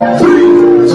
Three,